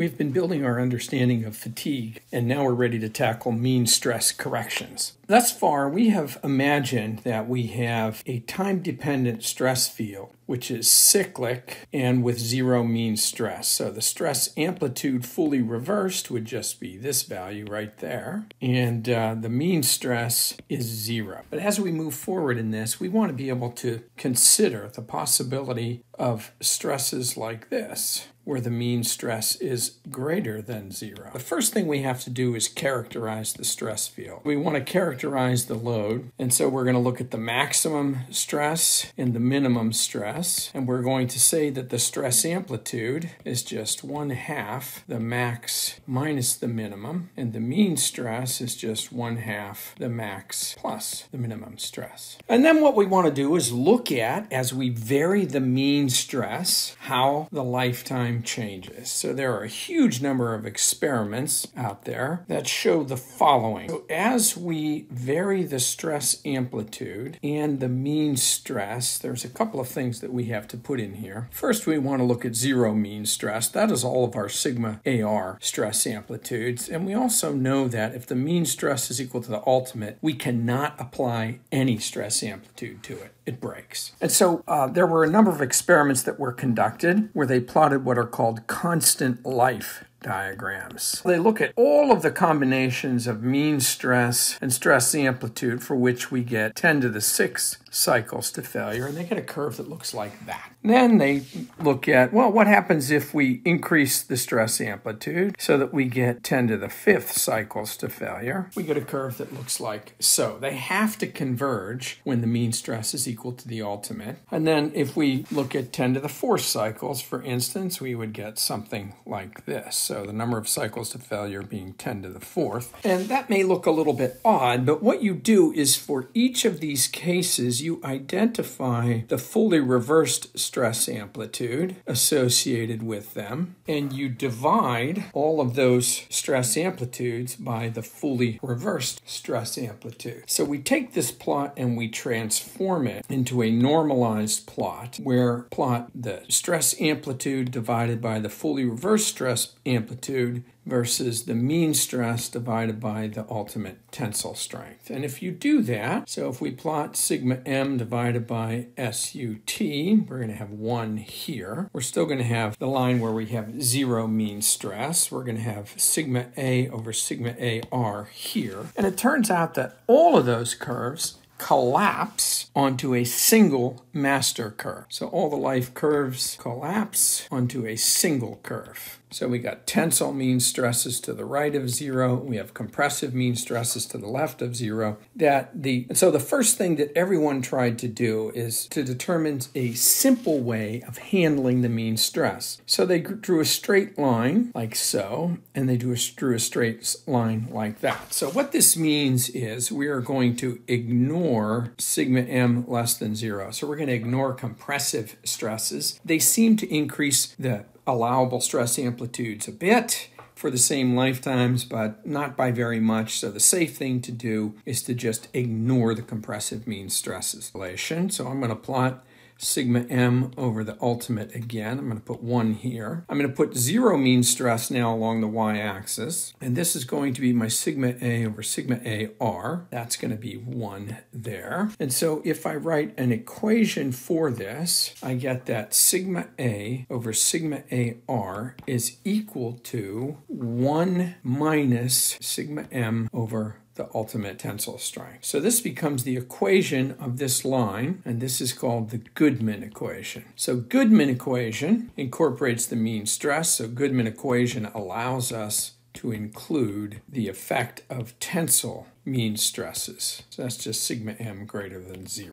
We've been building our understanding of fatigue, and now we're ready to tackle mean stress corrections. Thus far, we have imagined that we have a time dependent stress field, which is cyclic and with zero mean stress. So the stress amplitude fully reversed would just be this value right there, and uh, the mean stress is zero. But as we move forward in this, we want to be able to consider the possibility of stresses like this where the mean stress is greater than zero. The first thing we have to do is characterize the stress field. We want to characterize the load, and so we're going to look at the maximum stress and the minimum stress, and we're going to say that the stress amplitude is just one half the max minus the minimum, and the mean stress is just one half the max plus the minimum stress. And then what we want to do is look at, as we vary the mean stress, how the lifetime changes. So there are a huge number of experiments out there that show the following. So as we vary the stress amplitude and the mean stress, there's a couple of things that we have to put in here. First, we want to look at zero mean stress. That is all of our sigma AR stress amplitudes. And we also know that if the mean stress is equal to the ultimate, we cannot apply any stress amplitude to it it breaks. And so uh, there were a number of experiments that were conducted where they plotted what are called constant life diagrams. They look at all of the combinations of mean stress and stress amplitude for which we get 10 to the 6 cycles to failure, and they get a curve that looks like that. Then they look at, well, what happens if we increase the stress amplitude so that we get 10 to the 5th cycles to failure? We get a curve that looks like so. They have to converge when the mean stress is equal to the ultimate. And then if we look at 10 to the 4th cycles, for instance, we would get something like this. So the number of cycles to failure being 10 to the fourth. And that may look a little bit odd, but what you do is for each of these cases, you identify the fully reversed stress amplitude associated with them, and you divide all of those stress amplitudes by the fully reversed stress amplitude. So we take this plot and we transform it into a normalized plot where plot the stress amplitude divided by the fully reversed stress amplitude versus the mean stress divided by the ultimate tensile strength. And if you do that, so if we plot sigma m divided by SUT, we're going to have 1 here. We're still going to have the line where we have zero mean stress. We're going to have sigma A over sigma AR here. And it turns out that all of those curves collapse onto a single master curve. So all the life curves collapse onto a single curve. So we got tensile mean stresses to the right of zero. We have compressive mean stresses to the left of zero. That the so the first thing that everyone tried to do is to determine a simple way of handling the mean stress. So they drew a straight line like so, and they drew a, drew a straight line like that. So what this means is we are going to ignore sigma m less than zero. So we're going to ignore compressive stresses. They seem to increase the allowable stress amplitudes a bit for the same lifetimes, but not by very much. So the safe thing to do is to just ignore the compressive mean stress relation. So I'm going to plot sigma m over the ultimate again. I'm going to put 1 here. I'm going to put 0 mean stress now along the y-axis. And this is going to be my sigma a over sigma ar. That's going to be 1 there. And so if I write an equation for this, I get that sigma a over sigma ar is equal to 1 minus sigma m over the ultimate tensile strength. So this becomes the equation of this line, and this is called the Goodman equation. So Goodman equation incorporates the mean stress, so Goodman equation allows us to include the effect of tensile mean stresses. So that's just sigma m greater than zero.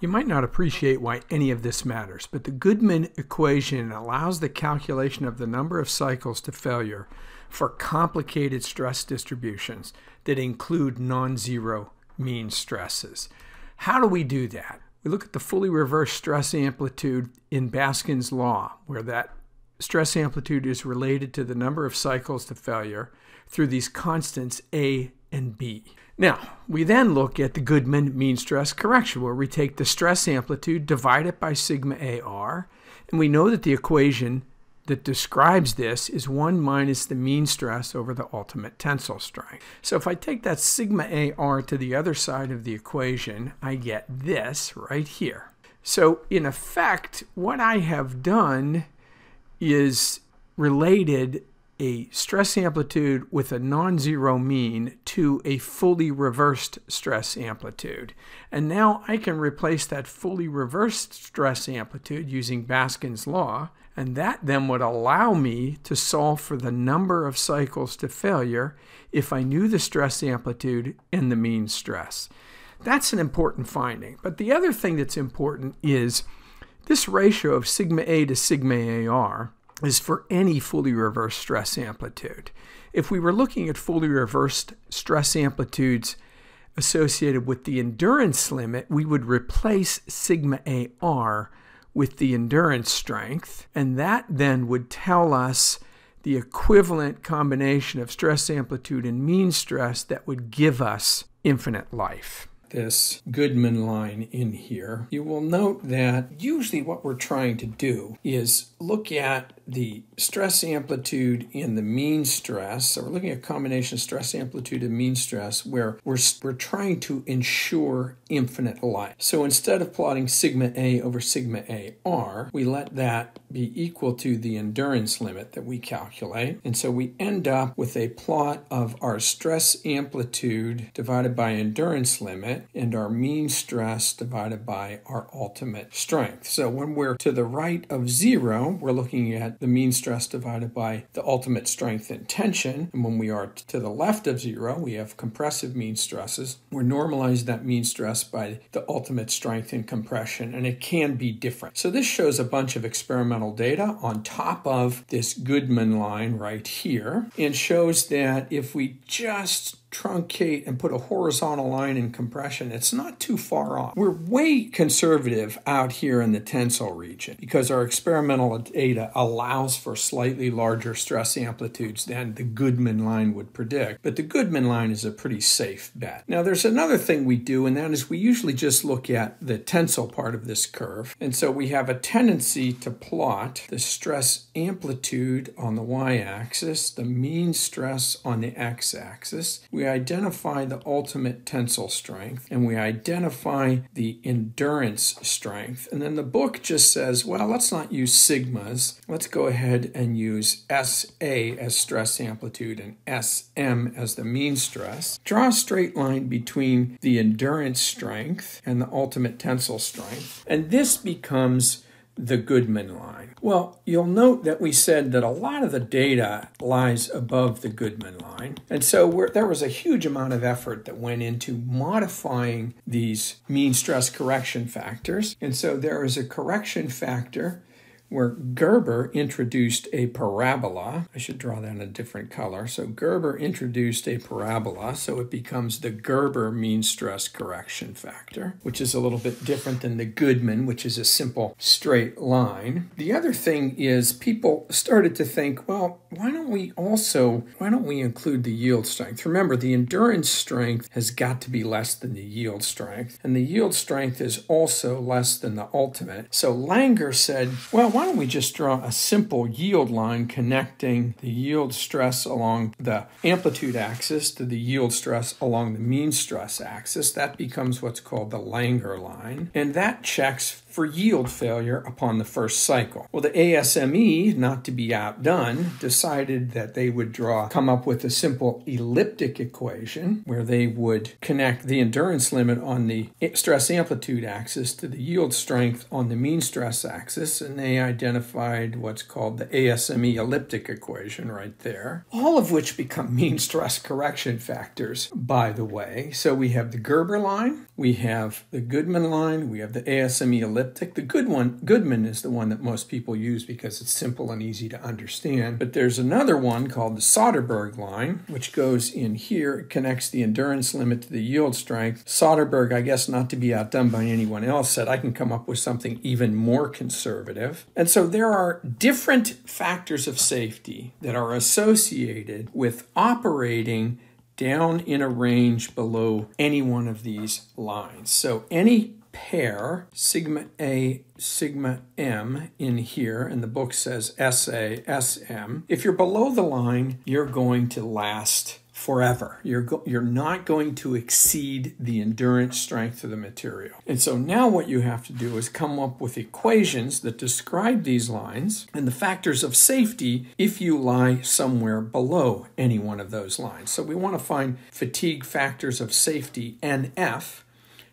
You might not appreciate why any of this matters, but the Goodman equation allows the calculation of the number of cycles to failure for complicated stress distributions that include non-zero mean stresses. How do we do that? We look at the fully reversed stress amplitude in Basquin's law, where that stress amplitude is related to the number of cycles to failure through these constants A and B. Now, we then look at the Goodman mean stress correction, where we take the stress amplitude, divide it by sigma AR, and we know that the equation that describes this is 1 minus the mean stress over the ultimate tensile strength. So if I take that sigma AR to the other side of the equation, I get this right here. So in effect, what I have done is related a stress amplitude with a non-zero mean to a fully reversed stress amplitude. And now I can replace that fully reversed stress amplitude using Basquin's law, and that then would allow me to solve for the number of cycles to failure if I knew the stress amplitude and the mean stress. That's an important finding. But the other thing that's important is this ratio of sigma A to sigma AR is for any fully reversed stress amplitude. If we were looking at fully reversed stress amplitudes associated with the endurance limit, we would replace sigma AR with the endurance strength, and that then would tell us the equivalent combination of stress amplitude and mean stress that would give us infinite life this Goodman line in here, you will note that usually what we're trying to do is look at the stress amplitude and the mean stress. So we're looking at combination stress amplitude and mean stress where we're, we're trying to ensure infinite life. So instead of plotting sigma A over sigma AR, we let that be equal to the endurance limit that we calculate. And so we end up with a plot of our stress amplitude divided by endurance limit and our mean stress divided by our ultimate strength. So when we're to the right of zero, we're looking at the mean stress divided by the ultimate strength and tension. And when we are to the left of zero, we have compressive mean stresses. We're normalizing that mean stress by the ultimate strength and compression, and it can be different. So this shows a bunch of experimental data on top of this Goodman line right here and shows that if we just truncate and put a horizontal line in compression, it's not too far off. We're way conservative out here in the tensile region because our experimental data allows for slightly larger stress amplitudes than the Goodman line would predict. But the Goodman line is a pretty safe bet. Now, there's another thing we do, and that is we usually just look at the tensile part of this curve. And so we have a tendency to plot the stress amplitude on the y axis, the mean stress on the x axis. We we identify the ultimate tensile strength and we identify the endurance strength. And then the book just says, well, let's not use sigmas. Let's go ahead and use SA as stress amplitude and SM as the mean stress. Draw a straight line between the endurance strength and the ultimate tensile strength. And this becomes the Goodman line? Well, you'll note that we said that a lot of the data lies above the Goodman line. And so there was a huge amount of effort that went into modifying these mean stress correction factors. And so there is a correction factor where Gerber introduced a parabola. I should draw that in a different color. So Gerber introduced a parabola, so it becomes the Gerber mean stress correction factor, which is a little bit different than the Goodman, which is a simple straight line. The other thing is people started to think, well, why don't we also, why don't we include the yield strength? Remember, the endurance strength has got to be less than the yield strength, and the yield strength is also less than the ultimate. So Langer said, well, why why don't we just draw a simple yield line connecting the yield stress along the amplitude axis to the yield stress along the mean stress axis? That becomes what's called the Langer line. And that checks for yield failure upon the first cycle. Well, the ASME, not to be outdone, decided that they would draw, come up with a simple elliptic equation where they would connect the endurance limit on the stress amplitude axis to the yield strength on the mean stress axis, and they identified what's called the ASME elliptic equation right there, all of which become mean stress correction factors, by the way. So we have the Gerber line, we have the Goodman line, we have the ASME elliptic elliptic. The good one, Goodman, is the one that most people use because it's simple and easy to understand. But there's another one called the Soderberg line, which goes in here. It connects the endurance limit to the yield strength. Soderberg, I guess not to be outdone by anyone else, said I can come up with something even more conservative. And so there are different factors of safety that are associated with operating down in a range below any one of these lines. So any pair sigma A, sigma M in here, and the book says SA, SM. If you're below the line, you're going to last forever. You're you're not going to exceed the endurance strength of the material. And so now what you have to do is come up with equations that describe these lines and the factors of safety if you lie somewhere below any one of those lines. So we want to find fatigue factors of safety NF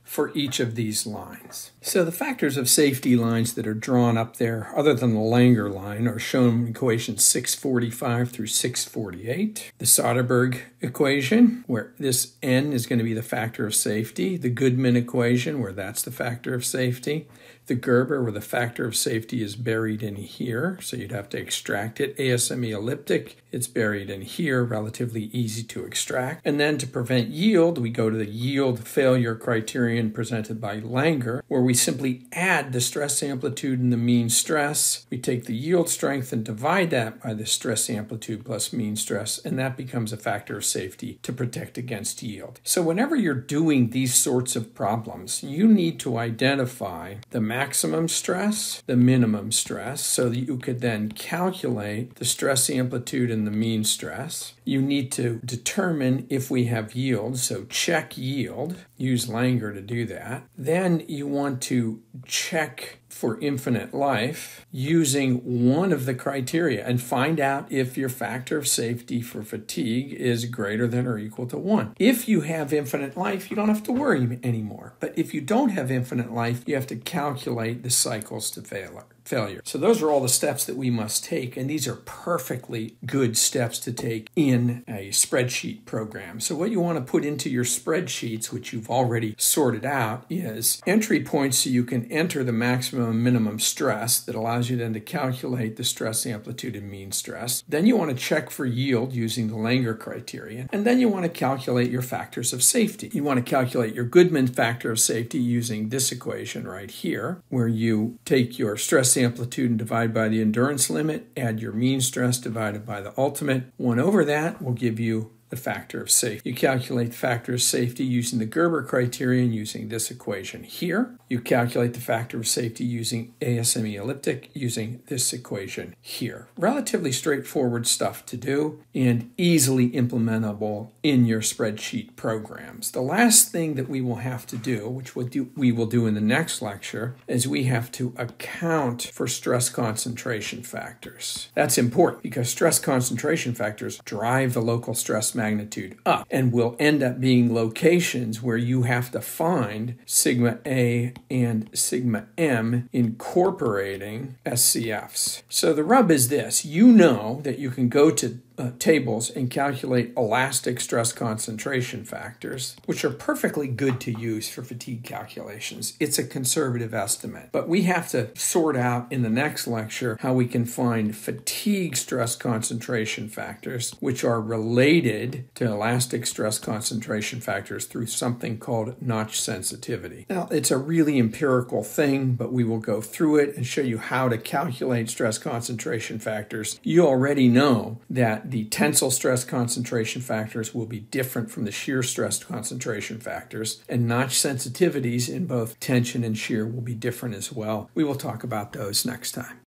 for each of these lines. So the factors of safety lines that are drawn up there, other than the Langer line, are shown in equations 645 through 648. The Soderberg equation, where this n is going to be the factor of safety. The Goodman equation, where that's the factor of safety. The Gerber, where the factor of safety is buried in here, so you'd have to extract it. ASME elliptic, it's buried in here, relatively easy to extract. And then to prevent yield, we go to the yield failure criterion presented by Langer, where we simply add the stress amplitude and the mean stress. We take the yield strength and divide that by the stress amplitude plus mean stress, and that becomes a factor of safety to protect against yield. So whenever you're doing these sorts of problems, you need to identify the maximum stress, the minimum stress, so that you could then calculate the stress amplitude and the mean stress. You need to determine if we have yield, so check yield, use Langer to do that. Then you want to check for infinite life using one of the criteria and find out if your factor of safety for fatigue is greater than or equal to one. If you have infinite life, you don't have to worry anymore. But if you don't have infinite life, you have to calculate the cycles to failure failure. So those are all the steps that we must take, and these are perfectly good steps to take in a spreadsheet program. So what you want to put into your spreadsheets, which you've already sorted out, is entry points so you can enter the maximum and minimum stress that allows you then to calculate the stress amplitude and mean stress. Then you want to check for yield using the Langer criterion, and then you want to calculate your factors of safety. You want to calculate your Goodman factor of safety using this equation right here, where you take your stress amplitude and divide by the endurance limit, add your mean stress divided by the ultimate. 1 over that will give you the factor of safety. You calculate the factor of safety using the Gerber criterion using this equation here. You calculate the factor of safety using ASME elliptic using this equation here. Relatively straightforward stuff to do and easily implementable in your spreadsheet programs. The last thing that we will have to do, which we'll do, we will do in the next lecture, is we have to account for stress concentration factors. That's important because stress concentration factors drive the local stress magnitude up and will end up being locations where you have to find sigma A and sigma M incorporating SCFs. So the rub is this you know that you can go to uh, tables and calculate elastic stress concentration factors, which are perfectly good to use for fatigue calculations. It's a conservative estimate, but we have to sort out in the next lecture how we can find fatigue stress concentration factors, which are related to elastic stress concentration factors through something called notch sensitivity. Now, it's a really empirical thing, but we will go through it and show you how to calculate stress concentration factors. You already know that the tensile stress concentration factors will be different from the shear stress concentration factors, and notch sensitivities in both tension and shear will be different as well. We will talk about those next time.